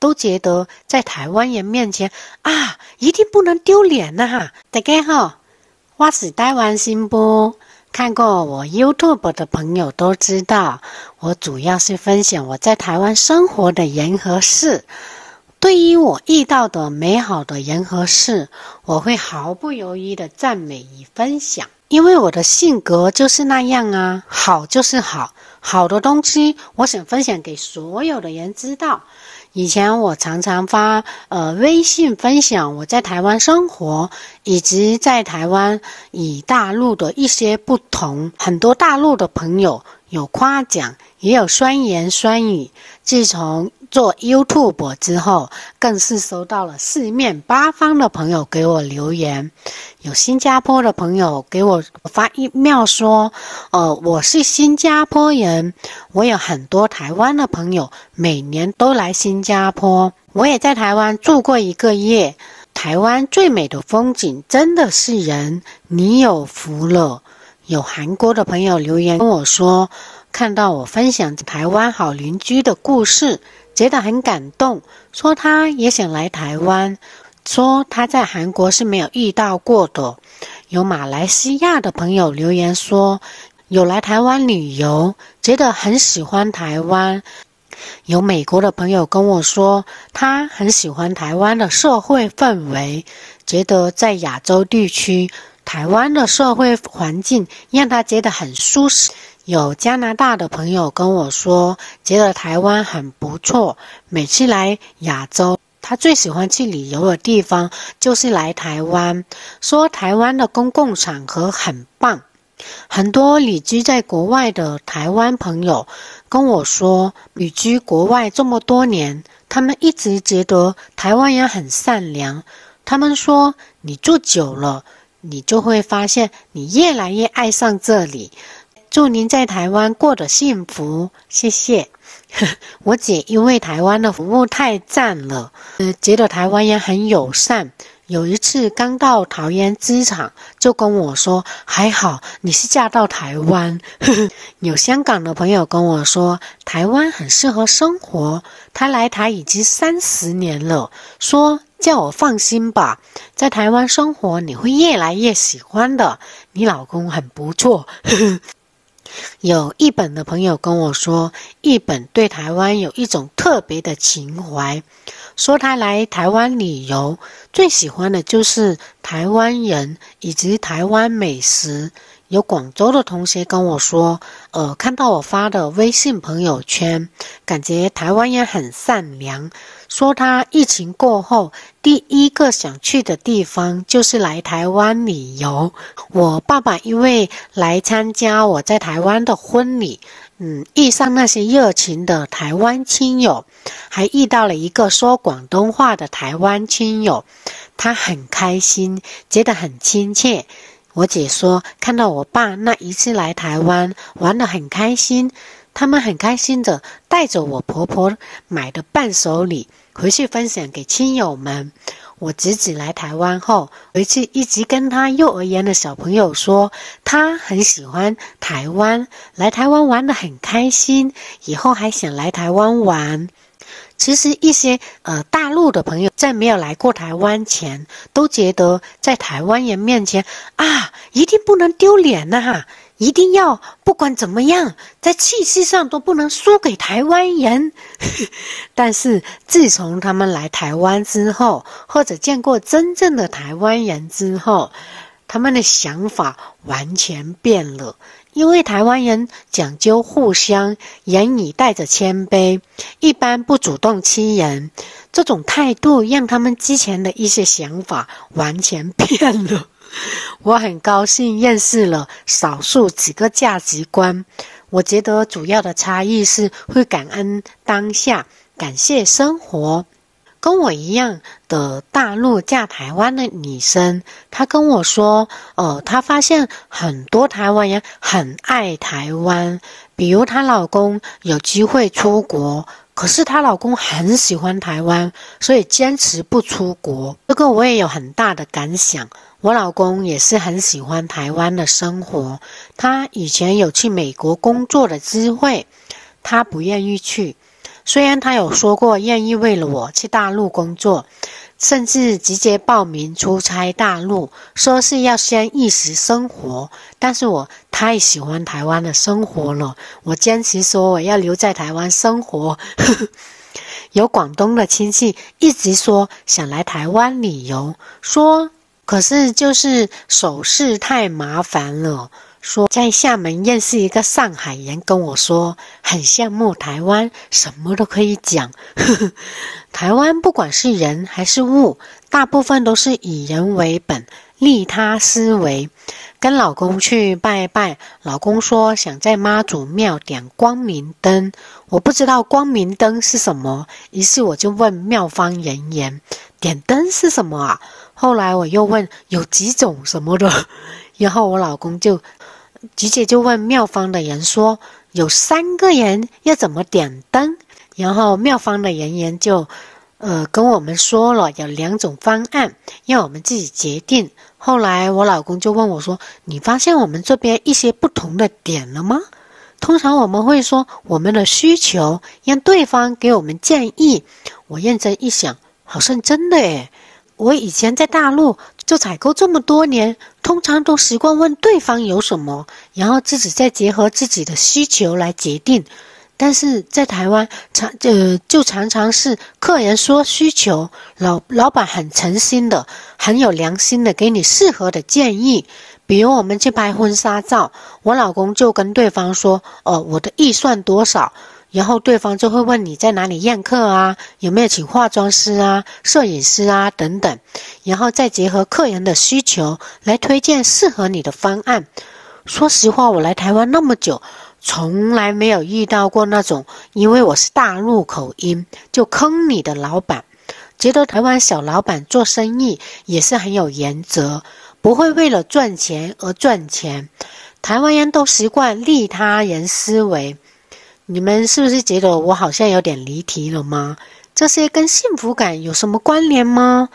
都觉得在台湾人面前啊，一定不能丢脸呐！大家好，我是台湾新波。看过我 YouTube 的朋友都知道，我主要是分享我在台湾生活的人和事。对于我遇到的美好的人和事，我会毫不犹豫的赞美与分享，因为我的性格就是那样啊，好就是好，好的东西我想分享给所有的人知道。以前我常常发呃微信分享我在台湾生活，以及在台湾与大陆的一些不同。很多大陆的朋友有夸奖，也有酸言酸语。自从做 YouTube 之后，更是收到了四面八方的朋友给我留言。有新加坡的朋友给我发 email 说：“呃，我是新加坡人，我有很多台湾的朋友，每年都来新加坡。我也在台湾住过一个月。台湾最美的风景真的是人，你有福了。”有韩国的朋友留言跟我说。看到我分享台湾好邻居的故事，觉得很感动，说他也想来台湾，说他在韩国是没有遇到过的。有马来西亚的朋友留言说，有来台湾旅游，觉得很喜欢台湾。有美国的朋友跟我说，他很喜欢台湾的社会氛围，觉得在亚洲地区，台湾的社会环境让他觉得很舒适。有加拿大的朋友跟我说，觉得台湾很不错。每次来亚洲，他最喜欢去旅游的地方就是来台湾，说台湾的公共场合很棒。很多旅居在国外的台湾朋友跟我说，旅居国外这么多年，他们一直觉得台湾人很善良。他们说，你住久了，你就会发现你越来越爱上这里。祝您在台湾过得幸福，谢谢。我姐因为台湾的服务太赞了，呃，觉得台湾人很友善。有一次刚到桃园机场，就跟我说：“还好你是嫁到台湾。” 有香港的朋友跟我说，台湾很适合生活。他来台已经三十年了，说叫我放心吧，在台湾生活你会越来越喜欢的。你老公很不错。有一本的朋友跟我说，一本对台湾有一种特别的情怀，说他来台湾旅游最喜欢的就是台湾人以及台湾美食。有广州的同学跟我说，呃，看到我发的微信朋友圈，感觉台湾人很善良。说他疫情过后第一个想去的地方就是来台湾旅游。我爸爸因为来参加我在台湾的婚礼，嗯，遇上那些热情的台湾亲友，还遇到了一个说广东话的台湾亲友，他很开心，觉得很亲切。我姐说，看到我爸那一次来台湾玩得很开心，他们很开心的带着我婆婆买的伴手礼回去分享给亲友们。我侄子来台湾后，回去一直跟他幼儿园的小朋友说，他很喜欢台湾，来台湾玩得很开心，以后还想来台湾玩。其实一些呃大陆的朋友在没有来过台湾前，都觉得在台湾人面前啊，一定不能丢脸呐，一定要不管怎么样，在气势上都不能输给台湾人。但是自从他们来台湾之后，或者见过真正的台湾人之后，他们的想法完全变了。因为台湾人讲究互相，言语带着谦卑，一般不主动欺人，这种态度让他们之前的一些想法完全变了。我很高兴认识了少数几个价值观，我觉得主要的差异是会感恩当下，感谢生活。跟我一样的大陆嫁台湾的女生，她跟我说，呃，她发现很多台湾人很爱台湾，比如她老公有机会出国，可是她老公很喜欢台湾，所以坚持不出国。这个我也有很大的感想。我老公也是很喜欢台湾的生活，他以前有去美国工作的机会，他不愿意去。虽然他有说过愿意为了我去大陆工作，甚至直接报名出差大陆，说是要先一时生活，但是我太喜欢台湾的生活了，我坚持说我要留在台湾生活。有广东的亲戚一直说想来台湾旅游，说可是就是手续太麻烦了。说在厦门认识一个上海人，跟我说很羡慕台湾，什么都可以讲。台湾不管是人还是物，大部分都是以人为本，利他思维。跟老公去拜拜，老公说想在妈祖庙点光明灯，我不知道光明灯是什么，于是我就问庙方人员点灯是什么啊？后来我又问有几种什么的，然后我老公就直接就问庙方的人说有三个人要怎么点灯，然后庙方的人员就呃跟我们说了有两种方案，要我们自己决定。后来我老公就问我说：“你发现我们这边一些不同的点了吗？通常我们会说我们的需求，让对方给我们建议。我认真一想，好像真的诶。我以前在大陆做采购这么多年，通常都习惯问对方有什么，然后自己再结合自己的需求来决定。”但是在台湾，常呃就常常是客人说需求，老老板很诚心的、很有良心的给你适合的建议。比如我们去拍婚纱照，我老公就跟对方说：“哦，我的预算多少？”然后对方就会问你在哪里宴客啊，有没有请化妆师啊、摄影师啊等等，然后再结合客人的需求来推荐适合你的方案。说实话，我来台湾那么久。从来没有遇到过那种，因为我是大陆口音就坑你的老板。觉得台湾小老板做生意也是很有原则，不会为了赚钱而赚钱。台湾人都习惯利他人思维。你们是不是觉得我好像有点离题了吗？这些跟幸福感有什么关联吗？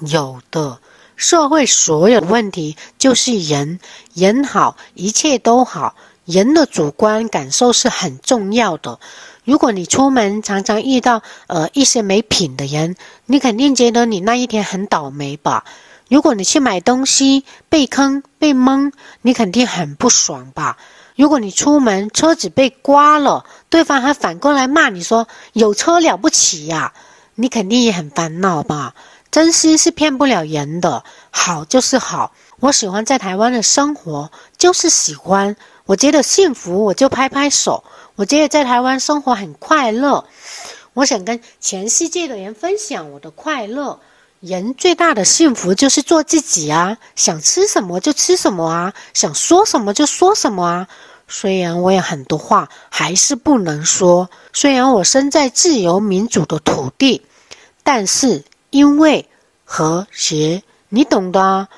有的，社会所有问题就是人，人好，一切都好。人的主观感受是很重要的。如果你出门常常遇到呃一些没品的人，你肯定觉得你那一天很倒霉吧？如果你去买东西被坑被蒙，你肯定很不爽吧？如果你出门车子被刮了，对方还反过来骂你说有车了不起呀，你肯定也很烦恼吧？真心是骗不了人的，好就是好。我喜欢在台湾的生活，就是喜欢。我觉得幸福，我就拍拍手。我觉得在台湾生活很快乐，我想跟全世界的人分享我的快乐。人最大的幸福就是做自己啊，想吃什么就吃什么啊，想说什么就说什么啊。虽然我有很多话还是不能说，虽然我生在自由民主的土地，但是因为和谐，你懂的。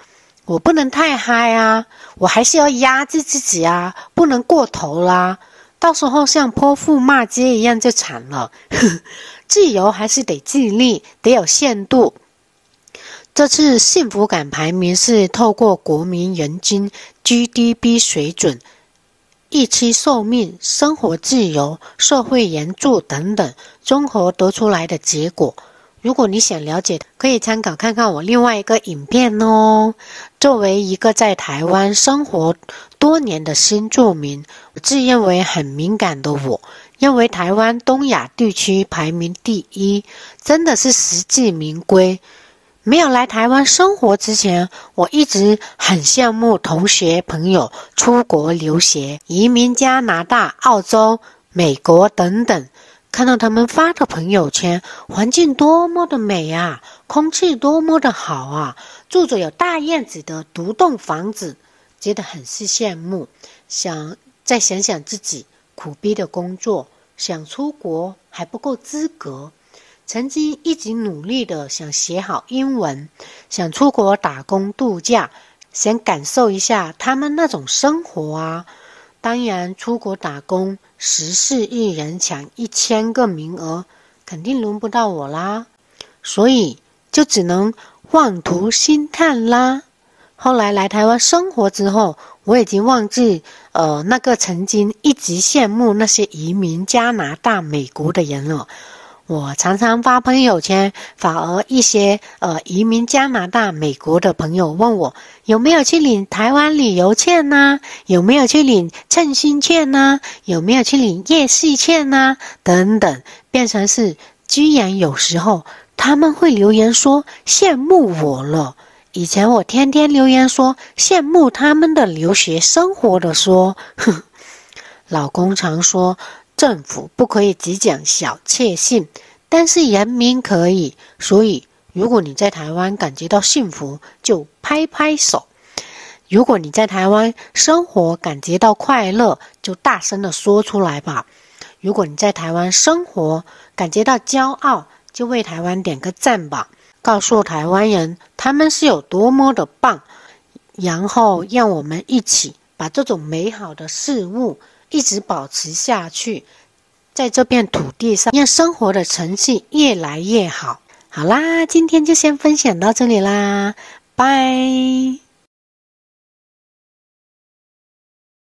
我不能太嗨啊，我还是要压制自己啊，不能过头啦，到时候像泼妇骂街一样就惨了。自由还是得自立，得有限度。这次幸福感排名是透过国民人均 GDP 水准、预期寿命、生活自由、社会援助等等综合得出来的结果。如果你想了解，可以参考看看我另外一个影片哦。作为一个在台湾生活多年的新住民，我自认为很敏感的我，认为台湾东亚地区排名第一，真的是实至名归。没有来台湾生活之前，我一直很羡慕同学朋友出国留学、移民加拿大、澳洲、美国等等。看到他们发的朋友圈，环境多么的美啊，空气多么的好啊，住着有大院子的独栋房子，觉得很是羡慕。想再想想自己苦逼的工作，想出国还不够资格。曾经一直努力的想写好英文，想出国打工度假，想感受一下他们那种生活啊。当然，出国打工，十四亿人抢一千个名额，肯定轮不到我啦，所以就只能望图兴叹啦。后来来台湾生活之后，我已经忘记呃那个曾经一直羡慕那些移民加拿大、美国的人了。我常常发朋友圈，反而一些呃移民加拿大、美国的朋友问我有没有去领台湾旅游券呢？有没有去领称心券呢？有没有去领夜市券呢？等等，变成是居然有时候他们会留言说羡慕我了。以前我天天留言说羡慕他们的留学生活的说，哼，老公常说。政府不可以只讲小确幸，但是人民可以。所以，如果你在台湾感觉到幸福，就拍拍手；如果你在台湾生活感觉到快乐，就大声的说出来吧；如果你在台湾生活感觉到骄傲，就为台湾点个赞吧，告诉台湾人他们是有多么的棒，然后让我们一起把这种美好的事物。一直保持下去，在这片土地上，让生活的成绩越来越好。好啦，今天就先分享到这里啦，拜。